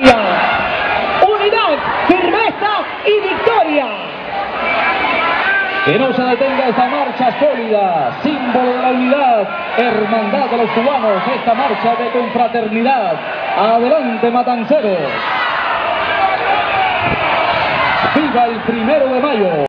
Unidad, firmeza y victoria. Que no se detenga esta marcha sólida, símbolo de la unidad, hermandad de los cubanos, esta marcha de confraternidad. Adelante, Matanceros. Viva el primero de mayo.